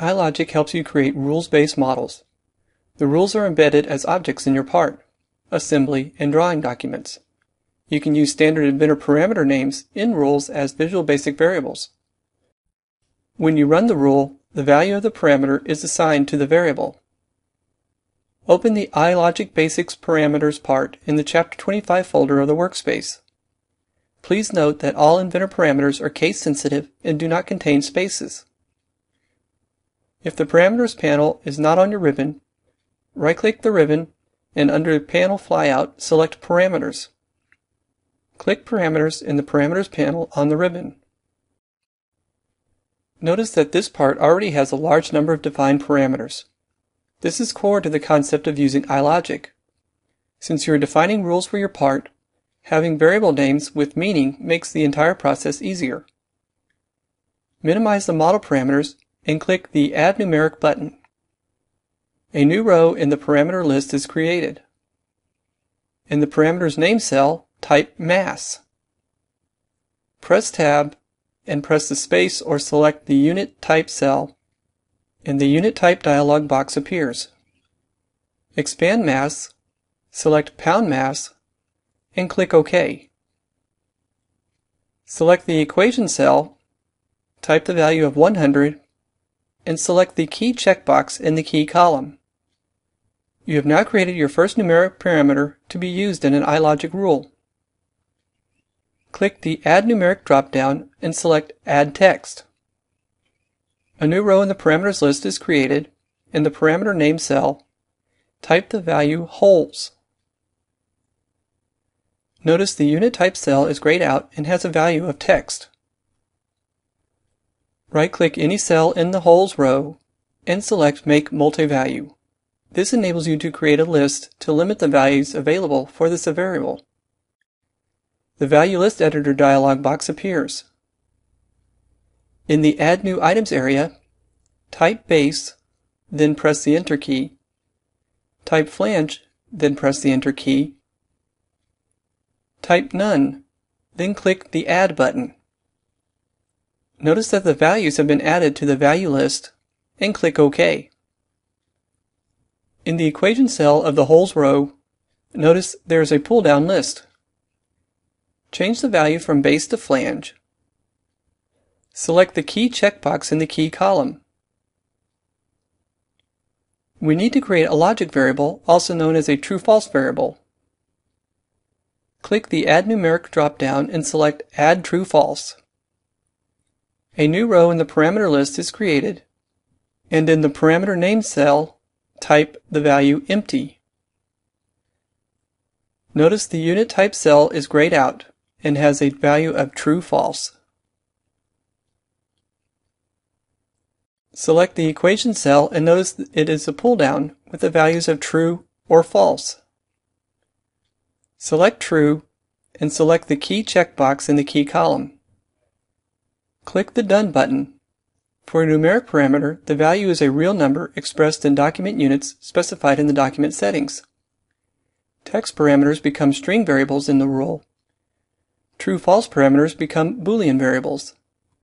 iLogic helps you create rules-based models. The rules are embedded as objects in your part, assembly, and drawing documents. You can use standard inventor parameter names in rules as Visual Basic variables. When you run the rule, the value of the parameter is assigned to the variable. Open the iLogic Basics Parameters part in the Chapter 25 folder of the workspace. Please note that all inventor parameters are case sensitive and do not contain spaces. If the Parameters panel is not on your ribbon, right-click the ribbon and under Panel Flyout, select Parameters. Click Parameters in the Parameters panel on the ribbon. Notice that this part already has a large number of defined parameters. This is core to the concept of using iLogic. Since you are defining rules for your part, having variable names with meaning makes the entire process easier. Minimize the model parameters and click the Add Numeric button. A new row in the parameter list is created. In the parameters name cell, type mass. Press Tab and press the space or select the unit type cell and the unit type dialog box appears. Expand mass, select pound mass, and click OK. Select the equation cell, type the value of 100 and select the Key checkbox in the Key column. You have now created your first numeric parameter to be used in an iLogic rule. Click the Add Numeric dropdown and select Add Text. A new row in the parameters list is created. In the parameter name cell, type the value holes. Notice the unit type cell is grayed out and has a value of text. Right-click any cell in the Holes row and select Make Multi-Value. This enables you to create a list to limit the values available for this variable. The Value List Editor dialog box appears. In the Add New Items area, type Base, then press the Enter key. Type Flange, then press the Enter key. Type None, then click the Add button. Notice that the values have been added to the value list and click OK. In the equation cell of the holes row, notice there is a pull-down list. Change the value from base to flange. Select the key checkbox in the key column. We need to create a logic variable, also known as a true-false variable. Click the Add Numeric dropdown and select Add True-False. A new row in the parameter list is created, and in the parameter name cell, type the value empty. Notice the unit type cell is grayed out and has a value of true false. Select the equation cell and notice it is a pull down with the values of true or false. Select true and select the key checkbox in the key column. Click the Done button. For a numeric parameter, the value is a real number expressed in document units specified in the document settings. Text parameters become string variables in the rule. True-false parameters become Boolean variables.